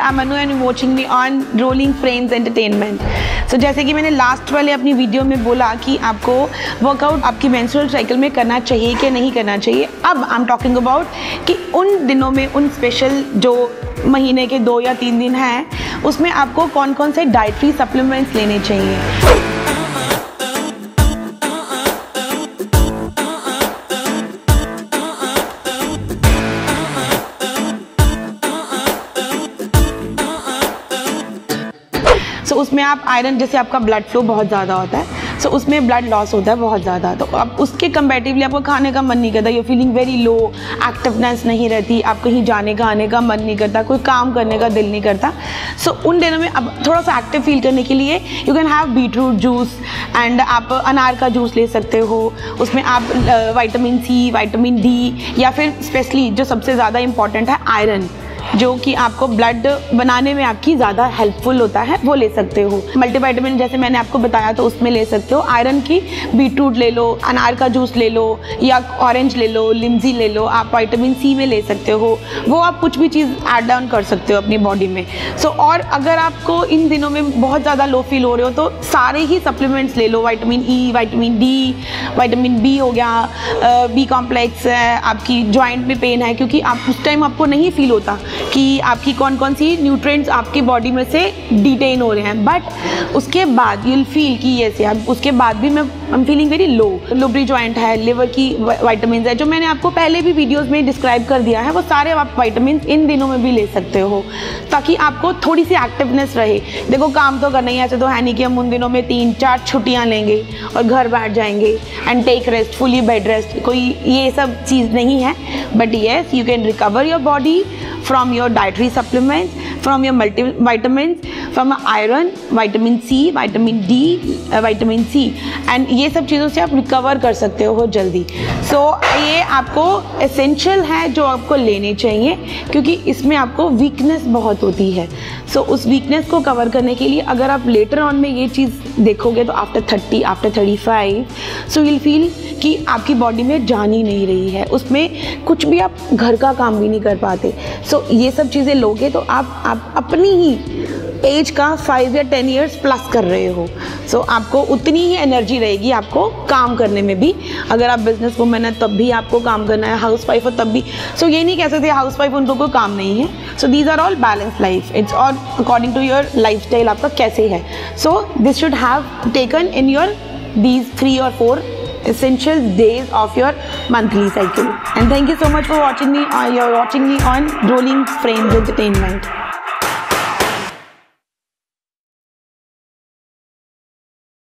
I Manu and watching me on rolling entertainment so जैसे कि मैंने लास्ट वाले अपनी वीडियो में बोला कि आपको वर्कआउट आपकी मेंस्ट्रुअल साइकिल में करना चाहिए कि नहीं करना चाहिए, अब आई एम टॉकिंग अबाउट कि उन दिनों में, उन स्पेशल जो महीने के दो या तीन दिन हैं, उसमें आपको कौन कौन से डाइटरी सप्लीमेंट्स लेने चाहिए? सो उसमें आप आयरन जैसे आपका ब्लड फ्लो बहुत ज़्यादा होता है सो उसमें ब्लड लॉस होता है बहुत ज़्यादा। तो अब उसके कंपेटिवली आपको खाने का मन नहीं करता you feeling very low activeness नहीं रहती, आप कहीं जाने का, आने का मन नहीं करता, कोई काम करने का दिल नहीं करता। सो उन दिनों में अब थोड़ा सा एक्टिव फील करने के लिए you can have beet root juice and आप अनार का जूस ले सकते हो। उसमें आप वाइटामिन सी वाइटामिन डी या फिर स्पेशली जो सबसे ज़्यादा इंपॉर्टेंट है आयरन जो कि आपको ब्लड बनाने में आपकी ज़्यादा हेल्पफुल होता है वो ले सकते हो। मल्टीवाइटामिन जैसे मैंने आपको बताया तो उसमें ले सकते हो। आयरन की बीटरूट ले लो अनार का जूस ले लो या ऑरेंज ले लो लिमजी ले लो आप वाइटामिन सी में ले सकते हो। वो आप कुछ भी चीज़ ऐड डाउन कर सकते हो अपनी बॉडी में। सो so, और अगर आपको इन दिनों में बहुत ज़्यादा लो फील हो रहे हो तो सारे ही सप्लीमेंट्स ले लो। Vitamin E vitamin D vitamin B हो गया बी कॉम्प्लेक्स है आपकी जॉइंट में पेन है क्योंकि आप उस टाइम आपको नहीं फील होता। कि आपकी कौन कौन सी न्यूट्रेंट्स आपकी बॉडी में से डिटेन हो रहे हैं। बट उसके बाद यूल फील कि ये से अब उसके बाद भी मैं I am feeling very low लुबरी joint है लिवर की वाइटामिन है, जो मैंने आपको पहले भी वीडियोस में डिस्क्राइब कर दिया है, वो सारे आप वाइटामिन इन दिनों में भी ले सकते हो, ताकि आपको थोड़ी सी एक्टिवनेस रहे। देखो, काम तो करना ही ऐसे तो है नहीं कि हम उन दिनों में तीन, चार छुट्टियाँ लेंगे और घर बैठ जाएँगे and take rest fully bed rest कोई ये सब चीज़ नहीं है। But yes you can recover your body from your dietary supplements, from your multivitamins, from iron vitamin C vitamin D vitamin C and ये सब चीज़ों से आप रिकवर कर सकते हो जल्दी. सो so, ये आपको एसेंशियल है जो आपको लेने चाहिए क्योंकि इसमें आपको वीकनेस बहुत होती है. सो so, उस वीकनेस को कवर करने के लिए अगर आप लेटर ऑन में ये चीज़ देखोगे तो after thirty after thirty five so will feel कि आपकी बॉडी में जान ही नहीं रही है. उसमें कुछ भी आप घर का काम भी नहीं कर पाते. सो so, ये सब चीज़ें लोगे तो आप आप अपनी ही एज का फाइव या टेन ईयर्स प्लस कर रहे हो। सो so, आपको उतनी ही एनर्जी रहेगी आपको काम करने में भी। अगर आप बिज़नेस वूमेन है तब भी आपको काम करना है। हाउस वाइफ हो तब भी। सो so, ये नहीं कह सकते हाउस वाइफ उनको कोई काम नहीं है। So these are all balance life it's all according to your life style आपका कैसे है। So this should have taken in your these three और four essential days of your monthly cycle. And thank you so much for watching me uh, you're watching me on rolling frames entertainment.